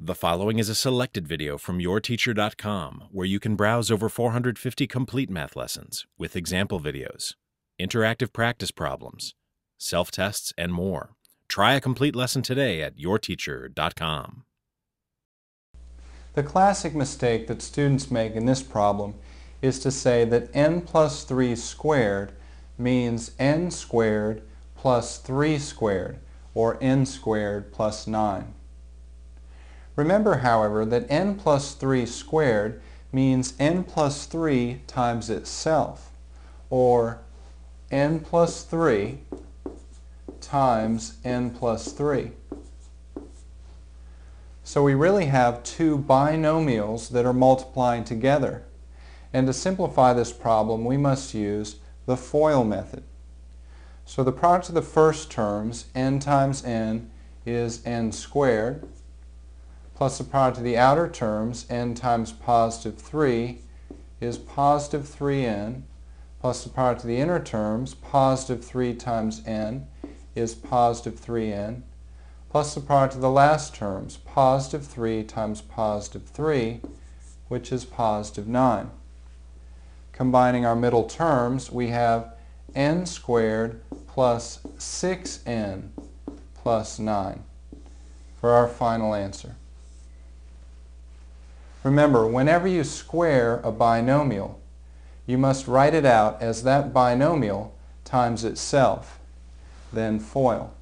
The following is a selected video from yourteacher.com where you can browse over 450 complete math lessons with example videos, interactive practice problems, self tests, and more. Try a complete lesson today at yourteacher.com. The classic mistake that students make in this problem is to say that n plus 3 squared means n squared plus 3 squared, or n squared plus 9. Remember, however, that n plus 3 squared means n plus 3 times itself, or n plus 3 times n plus 3. So we really have two binomials that are multiplying together. And to simplify this problem, we must use the FOIL method. So the product of the first terms, n times n, is n squared plus the product of the outer terms, n times positive 3, is positive 3n, plus the product of the inner terms, positive 3 times n, is positive 3n, plus the product of the last terms, positive 3 times positive 3, which is positive 9. Combining our middle terms, we have n squared plus 6n plus 9 for our final answer. Remember, whenever you square a binomial, you must write it out as that binomial times itself, then FOIL.